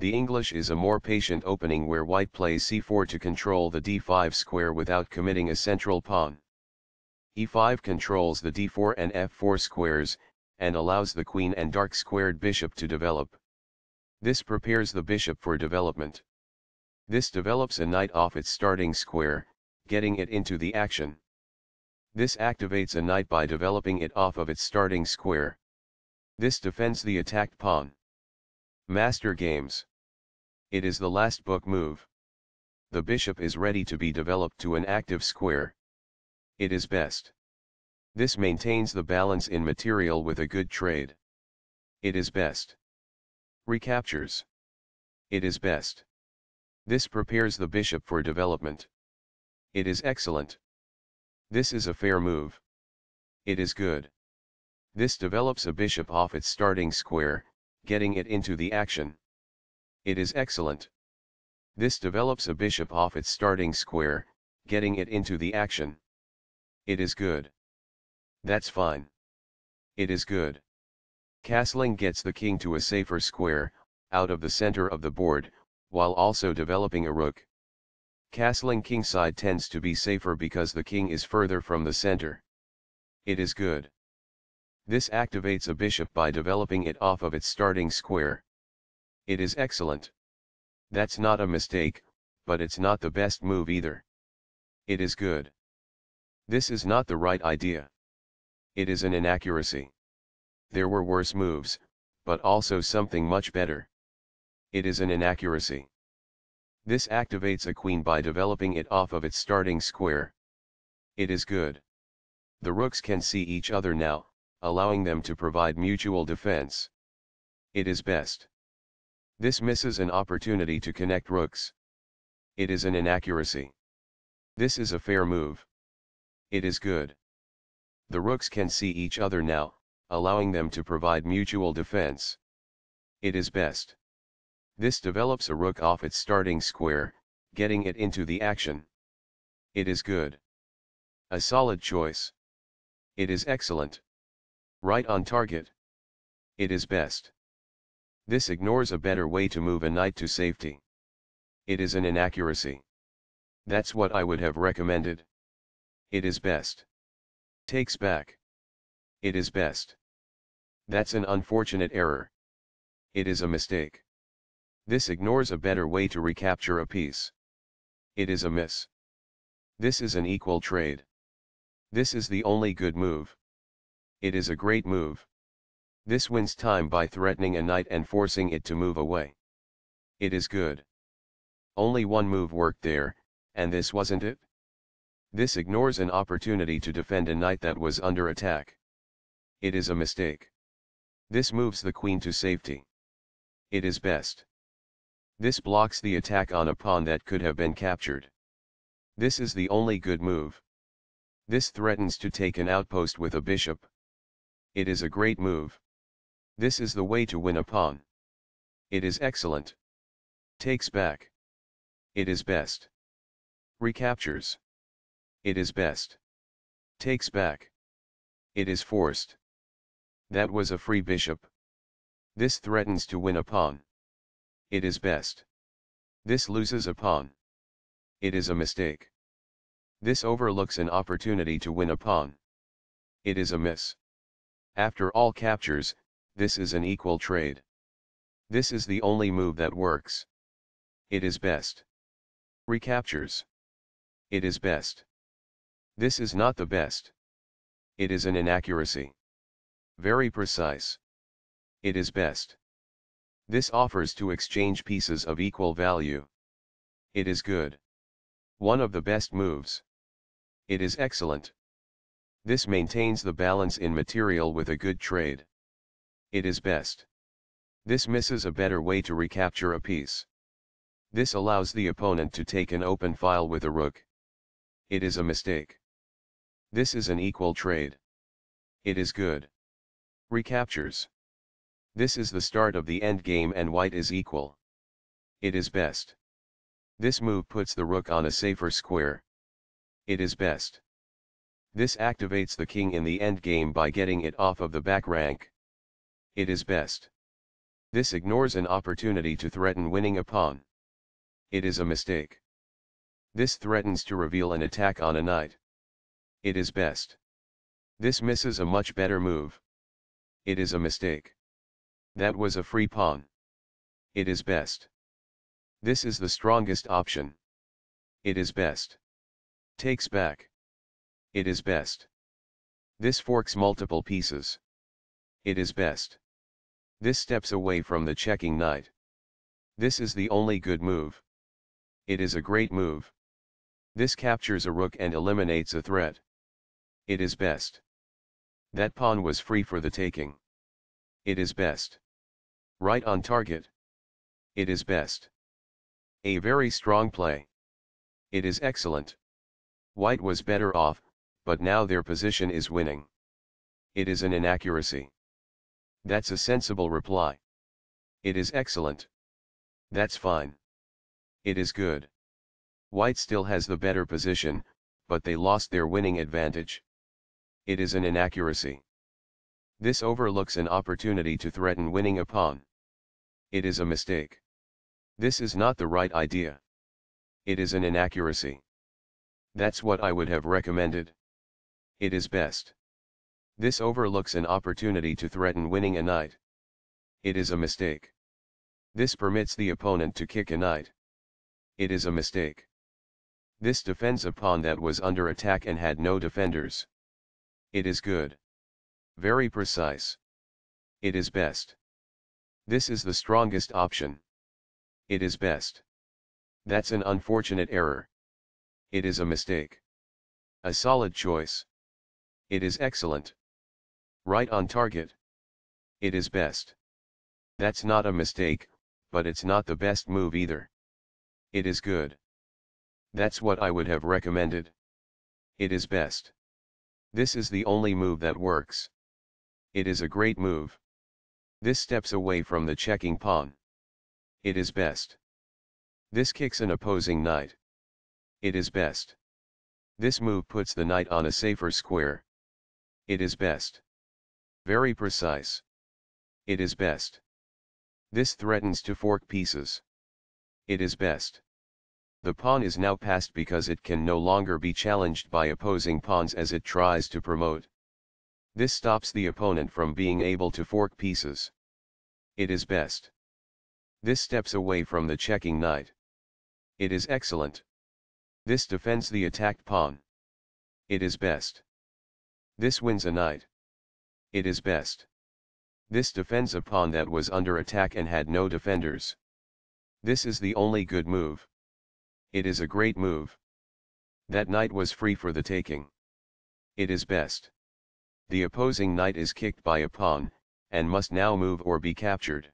The English is a more patient opening where white plays c4 to control the d5 square without committing a central pawn. e5 controls the d4 and f4 squares, and allows the queen and dark squared bishop to develop. This prepares the bishop for development. This develops a knight off its starting square, getting it into the action. This activates a knight by developing it off of its starting square. This defends the attacked pawn. Master Games it is the last book move. The bishop is ready to be developed to an active square. It is best. This maintains the balance in material with a good trade. It is best. Recaptures. It is best. This prepares the bishop for development. It is excellent. This is a fair move. It is good. This develops a bishop off its starting square, getting it into the action. It is excellent. This develops a bishop off its starting square, getting it into the action. It is good. That's fine. It is good. Castling gets the king to a safer square, out of the center of the board, while also developing a rook. Castling kingside tends to be safer because the king is further from the center. It is good. This activates a bishop by developing it off of its starting square. It is excellent. That's not a mistake, but it's not the best move either. It is good. This is not the right idea. It is an inaccuracy. There were worse moves, but also something much better. It is an inaccuracy. This activates a queen by developing it off of its starting square. It is good. The rooks can see each other now, allowing them to provide mutual defense. It is best. This misses an opportunity to connect rooks. It is an inaccuracy. This is a fair move. It is good. The rooks can see each other now, allowing them to provide mutual defense. It is best. This develops a rook off its starting square, getting it into the action. It is good. A solid choice. It is excellent. Right on target. It is best. This ignores a better way to move a knight to safety. It is an inaccuracy. That's what I would have recommended. It is best. Takes back. It is best. That's an unfortunate error. It is a mistake. This ignores a better way to recapture a piece. It is a miss. This is an equal trade. This is the only good move. It is a great move. This wins time by threatening a knight and forcing it to move away. It is good. Only one move worked there, and this wasn't it? This ignores an opportunity to defend a knight that was under attack. It is a mistake. This moves the queen to safety. It is best. This blocks the attack on a pawn that could have been captured. This is the only good move. This threatens to take an outpost with a bishop. It is a great move. This is the way to win a pawn. It is excellent. Takes back. It is best. Recaptures. It is best. Takes back. It is forced. That was a free bishop. This threatens to win a pawn. It is best. This loses a pawn. It is a mistake. This overlooks an opportunity to win a pawn. It is a miss. After all captures, this is an equal trade. This is the only move that works. It is best. Recaptures. It is best. This is not the best. It is an inaccuracy. Very precise. It is best. This offers to exchange pieces of equal value. It is good. One of the best moves. It is excellent. This maintains the balance in material with a good trade it is best. This misses a better way to recapture a piece. This allows the opponent to take an open file with a rook. It is a mistake. This is an equal trade. It is good. Recaptures. This is the start of the endgame and white is equal. It is best. This move puts the rook on a safer square. It is best. This activates the king in the endgame by getting it off of the back rank. It is best. This ignores an opportunity to threaten winning a pawn. It is a mistake. This threatens to reveal an attack on a knight. It is best. This misses a much better move. It is a mistake. That was a free pawn. It is best. This is the strongest option. It is best. Takes back. It is best. This forks multiple pieces. It is best. This steps away from the checking knight. This is the only good move. It is a great move. This captures a rook and eliminates a threat. It is best. That pawn was free for the taking. It is best. Right on target. It is best. A very strong play. It is excellent. White was better off, but now their position is winning. It is an inaccuracy. That's a sensible reply. It is excellent. That's fine. It is good. White still has the better position, but they lost their winning advantage. It is an inaccuracy. This overlooks an opportunity to threaten winning a pawn. It is a mistake. This is not the right idea. It is an inaccuracy. That's what I would have recommended. It is best. This overlooks an opportunity to threaten winning a knight. It is a mistake. This permits the opponent to kick a knight. It is a mistake. This defends a pawn that was under attack and had no defenders. It is good. Very precise. It is best. This is the strongest option. It is best. That's an unfortunate error. It is a mistake. A solid choice. It is excellent. Right on target. It is best. That's not a mistake, but it's not the best move either. It is good. That's what I would have recommended. It is best. This is the only move that works. It is a great move. This steps away from the checking pawn. It is best. This kicks an opposing knight. It is best. This move puts the knight on a safer square. It is best. Very precise. It is best. This threatens to fork pieces. It is best. The pawn is now passed because it can no longer be challenged by opposing pawns as it tries to promote. This stops the opponent from being able to fork pieces. It is best. This steps away from the checking knight. It is excellent. This defends the attacked pawn. It is best. This wins a knight. It is best. This defends a pawn that was under attack and had no defenders. This is the only good move. It is a great move. That knight was free for the taking. It is best. The opposing knight is kicked by a pawn, and must now move or be captured.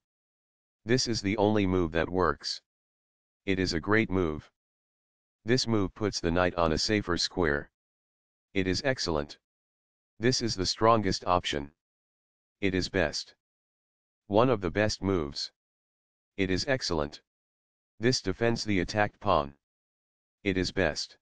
This is the only move that works. It is a great move. This move puts the knight on a safer square. It is excellent. This is the strongest option. It is best. One of the best moves. It is excellent. This defends the attacked pawn. It is best.